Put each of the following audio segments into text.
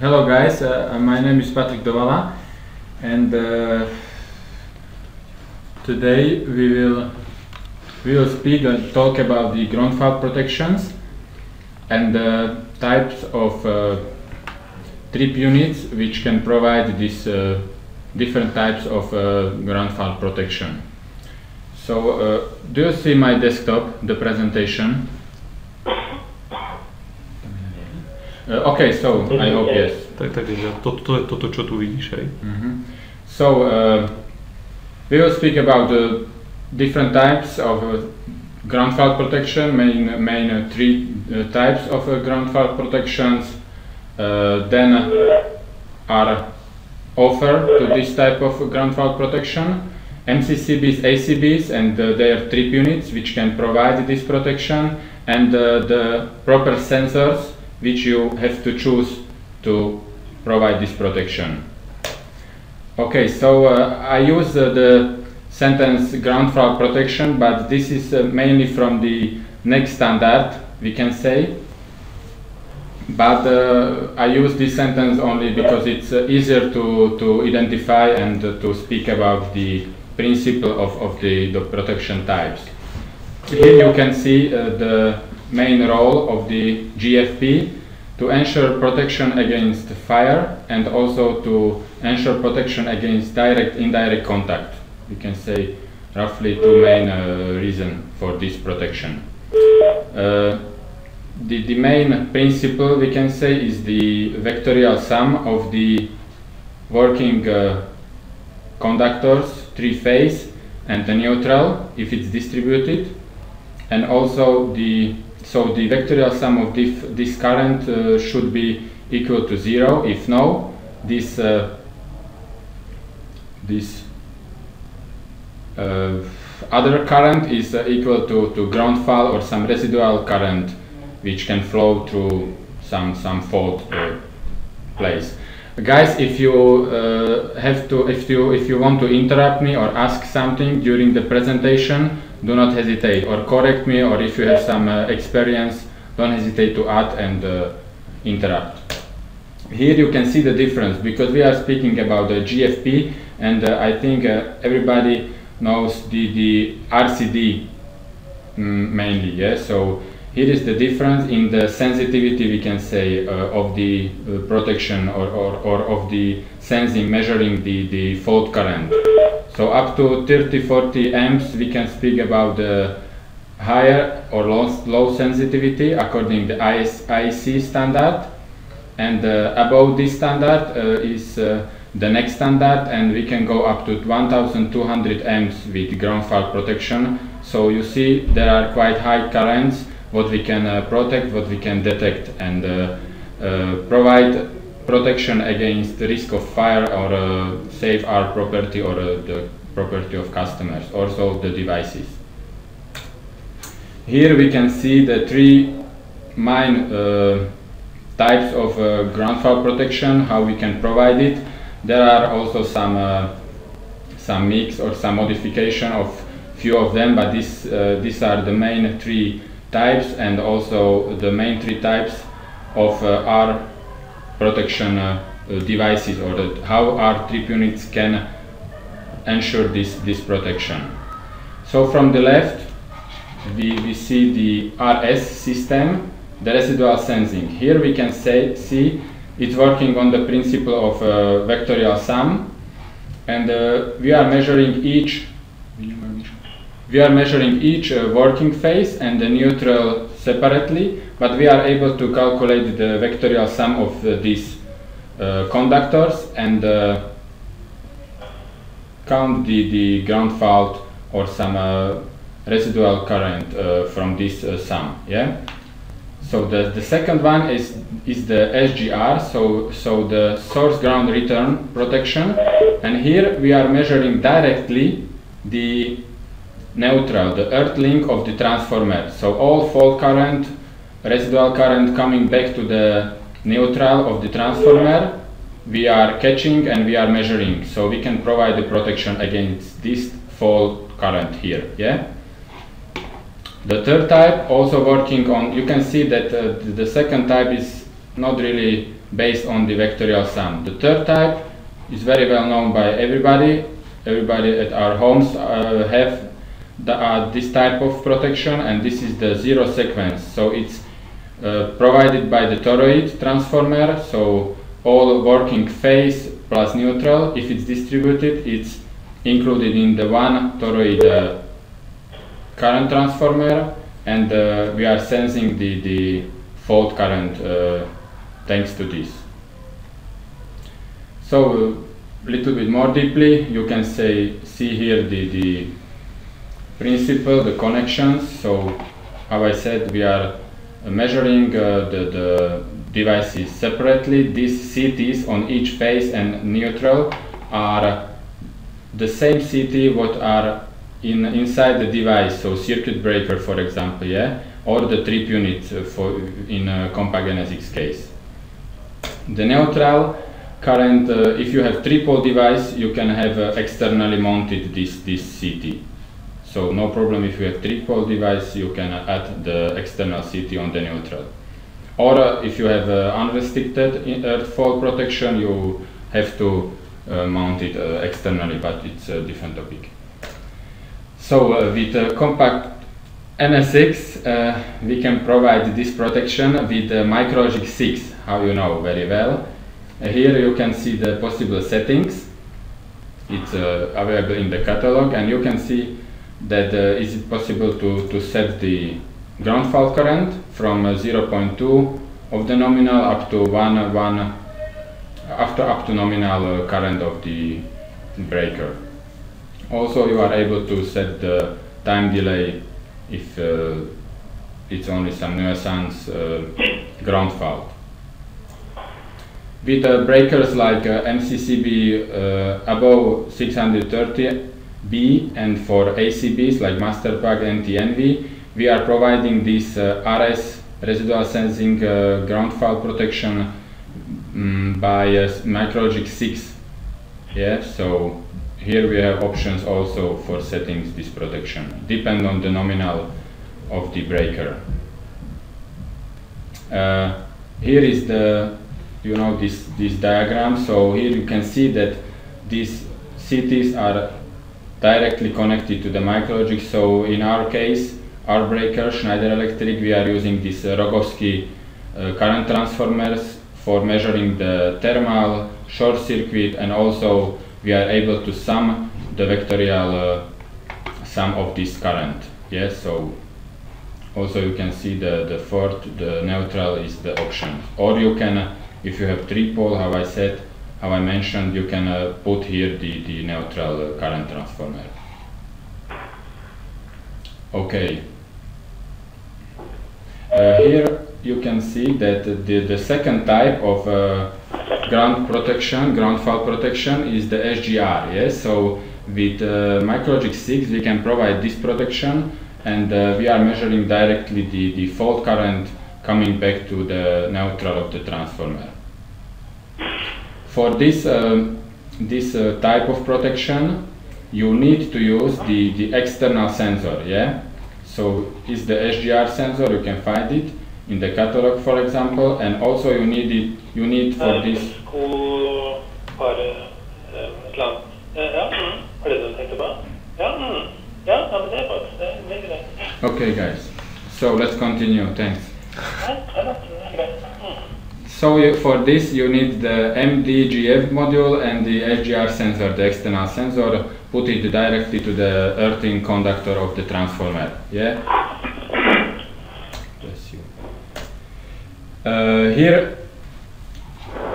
Hello guys, uh, my name is Patrick Dovala and uh, today we will we will speak and talk about the ground fault protections and the types of uh, trip units which can provide these uh, different types of uh, ground fault protection. So, uh, do you see my desktop, the presentation? Uh, okay, so I hope yes. Tak, tak, že to, to je toto, čo tu vidíš, hej. Mhm. So uh, we will speak about the different types of uh, ground fault protection, main main uh, three uh, types of uh, ground fault protections. Uh, then are offered to this type of ground fault protection. MCCBs, ACBs, and uh, their trip units which can provide this protection, and uh, the proper sensors which you have to choose to provide this protection. Okay, so uh, I use uh, the sentence ground fault protection, but this is uh, mainly from the next standard, we can say. But uh, I use this sentence only because it's uh, easier to, to identify and to speak about the principle of, of the, the protection types. Here you can see uh, the main role of the GFP to ensure protection against fire and also to ensure protection against direct indirect contact. We can say roughly two main uh, reasons for this protection. Uh, the, the main principle we can say is the vectorial sum of the working uh, conductors, three phase and the neutral if it's distributed and also the so the vectorial sum of this, current uh, should be equal to zero. If no, this uh, this uh, other current is uh, equal to, to ground fault or some residual current which can flow through some some fault place. Guys, if you uh, have to, if you if you want to interrupt me or ask something during the presentation, do not hesitate. Or correct me or if you have some uh, experience don't hesitate to add and uh, interrupt here you can see the difference because we are speaking about the GFP and uh, I think uh, everybody knows the, the RCD mm, mainly yeah? So here is the difference in the sensitivity we can say uh, of the uh, protection or, or, or of the sensing measuring the, the fault current so up to 30-40 amps we can speak about the higher or low, low sensitivity according to the IS, IEC standard. And uh, above this standard uh, is uh, the next standard and we can go up to 1200 amps with ground fault protection. So you see there are quite high currents what we can uh, protect what we can detect and uh, uh, provide protection against the risk of fire or uh, save our property or uh, the property of customers, also the devices. Here we can see the three main uh, types of uh, ground fault protection, how we can provide it. There are also some uh, some mix or some modification of few of them, but this, uh, these are the main three types and also the main three types of our protection uh, devices or the, how our trip units can ensure this, this protection. So from the left we, we see the RS system, the residual sensing. Here we can say, see it's working on the principle of uh, vectorial sum and uh, we are measuring each we are measuring each uh, working phase and the neutral separately, but we are able to calculate the vectorial sum of uh, these uh, conductors and uh, count the, the ground fault or some uh, residual current uh, from this sum. Yeah. So the, the second one is is the SGR, so so the source ground return protection, and here we are measuring directly the neutral, the earth link of the transformer. So all fault current, residual current coming back to the neutral of the transformer, we are catching and we are measuring. So we can provide the protection against this fault current here, yeah? The third type also working on, you can see that uh, the second type is not really based on the vectorial sum. The third type is very well known by everybody. Everybody at our homes uh, have the, uh, this type of protection and this is the zero sequence. So it's uh, provided by the toroid transformer. So all working phase plus neutral, if it's distributed, it's included in the one toroid uh, current transformer and uh, we are sensing the, the fault current uh, thanks to this. So a little bit more deeply, you can say see here the, the principle, the connections. So how I said, we are measuring uh, the, the devices separately. These CTs on each phase and neutral are the same CT what are in inside the device, so circuit breaker for example, yeah, or the trip unit for in a compact GNSX case. The neutral current, uh, if you have triple device, you can have uh, externally mounted this, this CT. So no problem if you have tripole device, you can add the external CT on the neutral. Or uh, if you have uh, unrestricted earth fault protection, you have to uh, mount it uh, externally, but it's a different topic. So uh, with uh, compact NSX, uh, we can provide this protection with uh, MicroLogic 6, how you know very well. Uh, here you can see the possible settings. It's uh, available in the catalog and you can see that uh, is it possible to, to set the ground fault current from 0.2 of the nominal up to 1, 1 after up to nominal current of the breaker. Also, you are able to set the time delay if uh, it's only some nuisance uh, ground fault. With uh, breakers like uh, MCCB uh, above 630B and for ACBs like MasterPact and TNV, we are providing this uh, RS residual sensing ground fault protection um, by MicroLogic 6. Yeah, so here we have options also for settings this protection, depend on the nominal of the breaker. Uh, here is the, you know, this, this diagram. So here you can see that these CTs are directly connected to the MicroLogic. So in our case, our breaker, Schneider Electric, we are using these uh, Rogowski uh, current transformers for measuring the thermal, short circuit, and also we are able to sum the vectorial uh, sum of this current. Yes, so also you can see the, the fourth, the neutral is the option. Or you can, if you have tripole, how I said, how I mentioned, you can uh, put here the, the neutral uh, current transformer. Okay. Uh, here you can see that the, the second type of uh, ground protection, ground fault protection is the SGR. Yes, so with uh, MicroLogic 6 we can provide this protection and uh, we are measuring directly the, the fault current coming back to the neutral of the transformer. For this, um, this uh, type of protection you need to use the, the external sensor, yeah? So is the SGR sensor, you can find it in the catalog for example and also you need it you need for this Okay guys, so let's continue, thanks. So you, for this you need the MDGF module and the SGR sensor, the external sensor, put it directly to the earthing conductor of the transformer, yeah? Bless you. Uh, here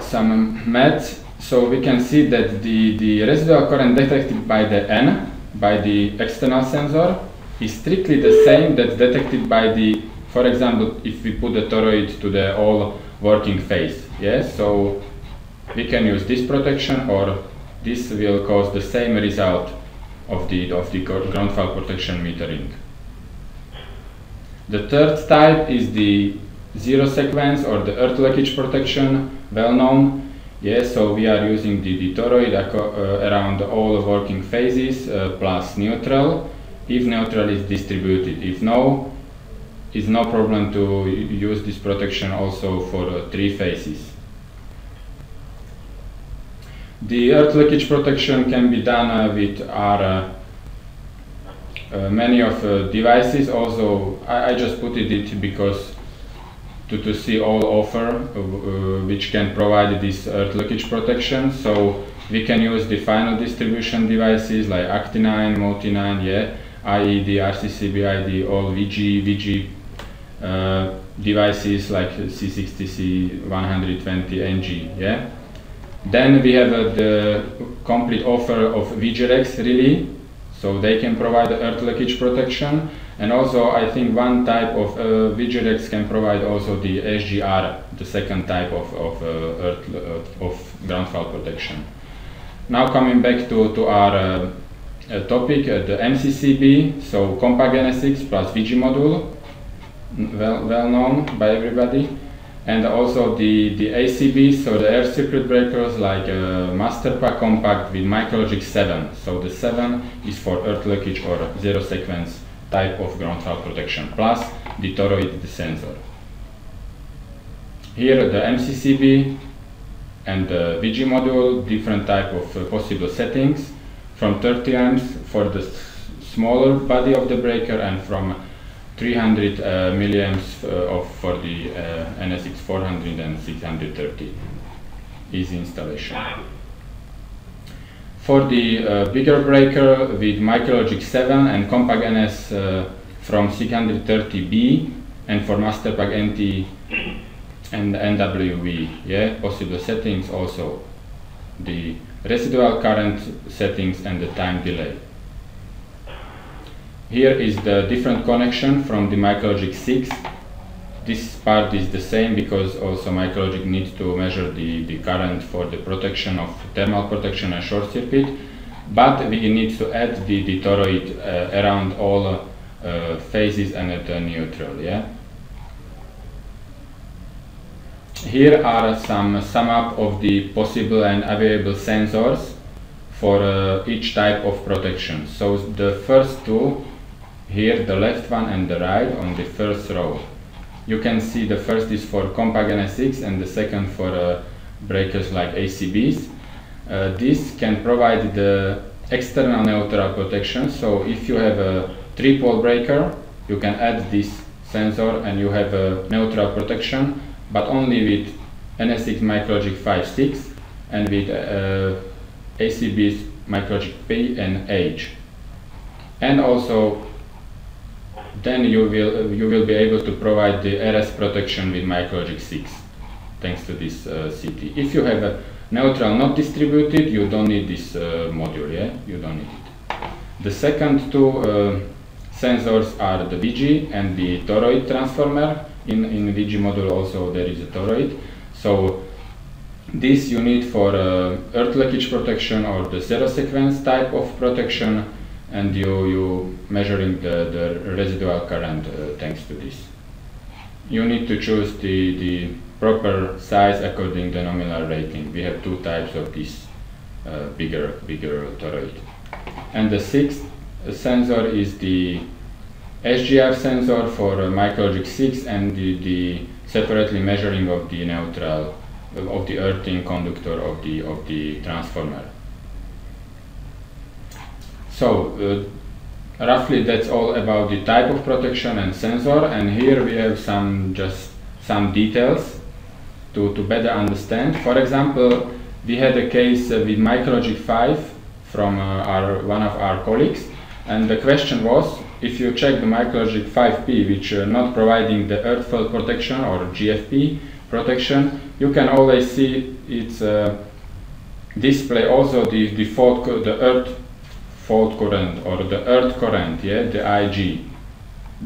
some math, so we can see that the, the residual current detected by the N, by the external sensor, is strictly the same that's detected by the, for example, if we put the toroid to the all working phase. Yes, so we can use this protection or this will cause the same result of the, of the ground fault protection metering. The third type is the zero sequence or the earth leakage protection, well known. Yes, so we are using the, the toroid uh, around all working phases uh, plus neutral, if neutral is distributed. If no, is no problem to use this protection also for uh, three phases. The earth leakage protection can be done uh, with our uh, uh, many of uh, devices. Also, I, I, just put it because to, to see all offer which can provide this earth leakage protection. So we can use the final distribution devices like Acti9, Multi9, yeah, IED, RCCBID, all VG, VG uh, devices like C60C 120NG, yeah. Then we have uh, the complete offer of Vigirex really, so they can provide earth leakage protection. And also I think one type of uh, can provide also the SGR, the second type of, of uh, earth, uh, of ground fault protection. Now coming back to, to our uh, topic, the MCCB, so compact NSX plus VG module, well, well known by everybody and also the, the ACBs, so the air circuit breakers like uh, Masterpact Compact with Micrologic 7. So the 7 is for earth leakage or zero sequence type of ground fault protection, plus the toroid, sensor. Here the MCCB and the VG module, different type of uh, possible settings, from 30 amps for the smaller body of the breaker and from 300 uh, milliamps uh, of for the uh, NSX 400 and 630 easy installation. For the uh, bigger breaker with Micrologic 7 and Compact NS uh, from 630B and for Masterpact NT and NWV, yeah, possible settings also the residual current settings and the time delay. Here is the different connection from the Micrologic 6. This part is the same because also Micrologic needs to measure the, the current for the protection of thermal protection and short circuit. But we need to add the, the toroid uh, around all uh, phases and at the neutral, yeah? Here are some sum up of the possible and available sensors for uh, each type of protection. So the first two here the left one and the right on the first row. You can see the first is for compact NSX and the second for uh, breakers like ACBs. Uh, this can provide the external neutral protection. So if you have a three-pole breaker, you can add this sensor and you have a neutral protection, but only with NSX Micrologic 5.6 and with uh, ACB's Micrologic P and H. And also then you will you will be able to provide the RS protection with Micrologic 6 thanks to this uh, CT. If you have a neutral not distributed, you don't need this uh, module, yeah? You don't need it. The second two uh, sensors are the VG and the toroid transformer. In, in VG module also there is a toroid. So this you need for uh, earth leakage protection or the zero sequence type of protection and you, you measuring the, the residual current uh, thanks to this. You need to choose the, the proper size according to the nominal rating. We have two types of this uh, bigger, bigger toroid. And the sixth sensor is the SGR sensor for uh, Micrologic 6 and the, the separately measuring of the neutral, of the earthing conductor of the, of the transformer. So uh, roughly that's all about the type of protection and sensor and here we have some just some details to, to better understand. For example, we had a case uh, with Micrologic 5 from uh, our, one of our colleagues and the question was if you check the Micrologic 5P which are not providing the earth fault protection or GFP protection, you can always see its uh, display also the, the fault, the earth fault current or the earth current, yeah, the IG.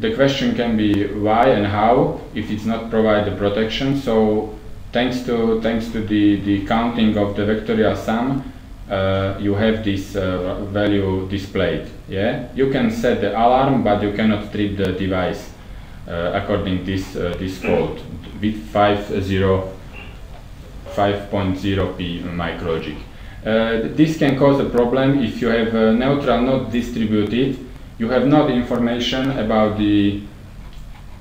The question can be why and how if it's not provide the protection. So thanks to thanks to the, the counting of the vectorial sum, uh, you have this uh, value displayed. Yeah, you can set the alarm, but you cannot trip the device uh, according this uh, this code with 5.0 5.0p micrologic. Uh, this can cause a problem if you have a neutral not distributed. You have not information about the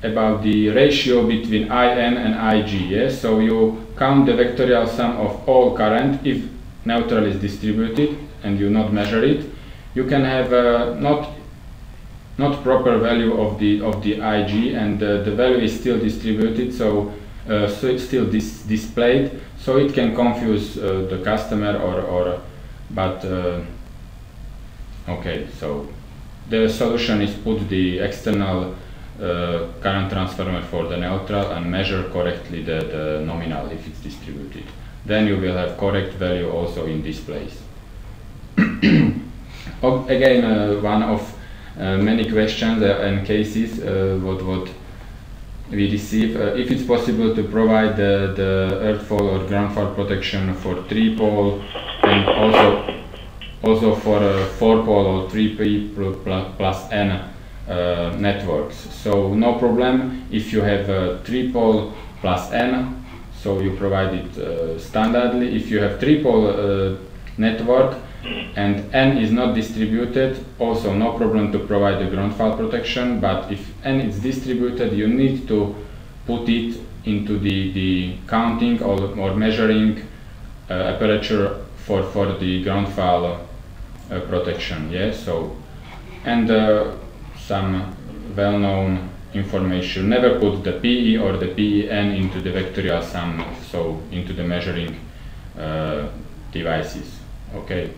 about the ratio between IN and IG. Yes, so you count the vectorial sum of all current if neutral is distributed and you not measure it. You can have uh, not not proper value of the of the IG and uh, the value is still distributed so uh, so it's still dis displayed. So it can confuse uh, the customer or or but uh, okay so the solution is put the external uh, current transformer for the neutral and measure correctly the, the nominal if it's distributed. Then you will have correct value also in this place again uh, one of uh, many questions uh, and cases uh, what what we receive if it's possible to provide the, the earth fault or ground fault protection for three pole and also also for uh, four pole or three p plus n uh, networks. So no problem if you have a three pole plus n, so you provide it uh, standardly. If you have three pole network, and n is not distributed also no problem to provide the ground fault protection but if n is distributed you need to put it into the, the counting or, or measuring uh, aperture for, for the ground fault uh, protection yeah? So and uh, some well-known information. Never put the PE or the PEN into the vectorial sum so into the measuring uh, devices okay